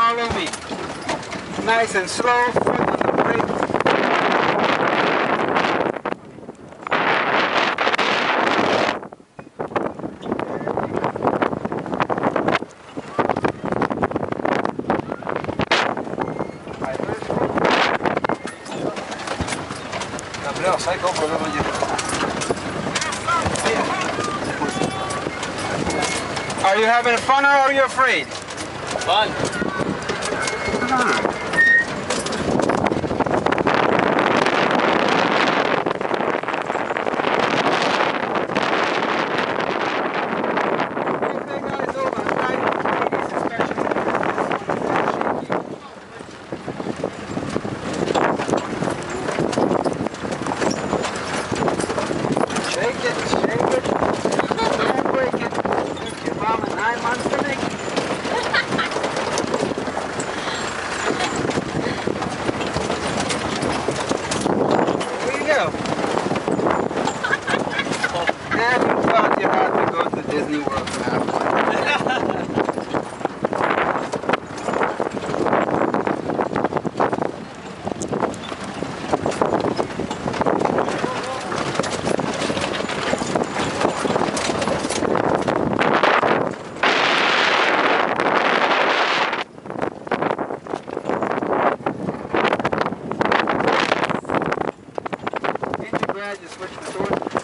follow me. Nice and slow, Gabriel, sai qual é o problema de... Are you having fun or are you afraid? Fun. monster makes знаете, слышно тоже.